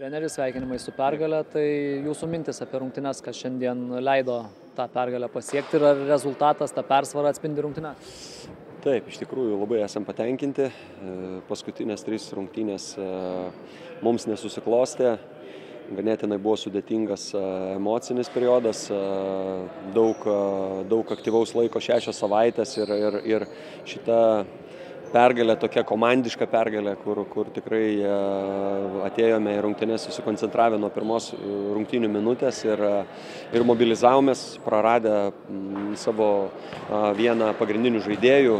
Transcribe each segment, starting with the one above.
Treneris, sveikinimai su pergalė, tai jūsų mintis apie rungtynes, kas šiandien leido tą pergalę pasiekti ir ar rezultatas, ta persvara atspindi rungtynę? Taip, iš tikrųjų labai esam patenkinti. Paskutinės trys rungtynės mums nesusiklostė. Ganėtinai buvo sudėtingas emocinis periodas, daug, daug aktyvaus laiko šešios savaitės ir, ir, ir šita pergalė, tokia komandiška pergalė, kur, kur tikrai e, atėjome į rungtynės susikoncentravę nuo pirmos e, rungtynių minutės ir, e, ir mobilizavomės, praradę savo vieną pagrindinių žaidėjų.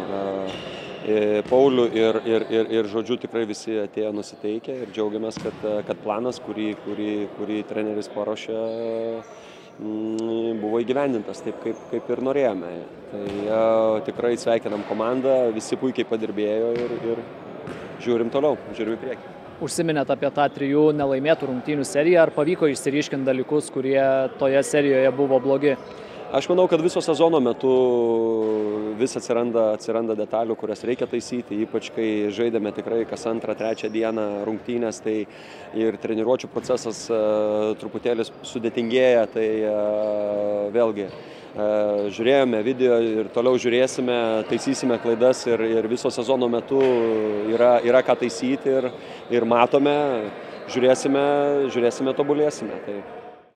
Paulių ir, ir, ir, ir žodžiu tikrai visi atėjo nusiteikę ir džiaugiamės, kad, kad planas, kurį, kurį, kurį treneris paruošė, buvo įgyvendintas taip, kaip, kaip ir norėjome. Tai e, tikrai sveikinam komandą, visi puikiai padirbėjo ir, ir žiūrim toliau, žiūrim į priekį. Užsiminėt apie tą trijų nelaimėtų rungtynių seriją, ar pavyko išsiriškinti dalykus, kurie toje serijoje buvo blogi? Aš manau, kad viso sezono metu vis atsiranda, atsiranda detalių, kurias reikia taisyti, ypač kai žaidėme tikrai kas antrą, trečią dieną rungtynės, tai ir treniruočio procesas uh, truputėlį sudėtingėja, tai uh, vėlgi uh, žiūrėjome video ir toliau žiūrėsime, taisysime klaidas ir, ir viso sezono metu yra, yra ką taisyti ir, ir matome, žiūrėsime, žiūrėsime, tobulėsime. Tai